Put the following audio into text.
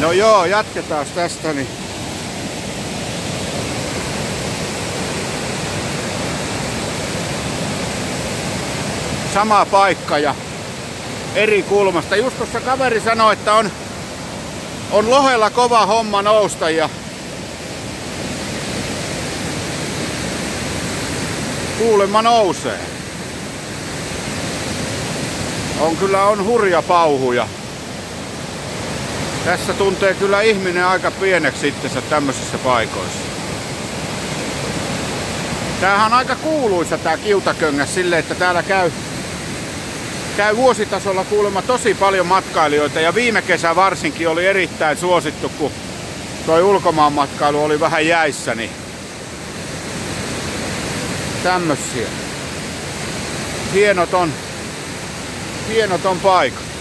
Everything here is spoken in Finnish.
No joo, jatketaan tästä. Niin. Sama paikka ja eri kulmasta. Just tuossa kaveri sanoi, että on, on lohella kova homma nousta ja kuulemma nousee. On kyllä on hurja pauhuja. Tässä tuntee kyllä ihminen aika pieneksi itsensä tämmöisissä paikoissa. Tämähän on aika kuuluisa tää Kiutaköngäs sille, että täällä käy, käy vuositasolla kuulemma tosi paljon matkailijoita ja viime kesä varsinkin oli erittäin suosittu, kun toi ulkomaan matkailu oli vähän jäissä, niin tämmösiä. Hienot on, hienot on paikat.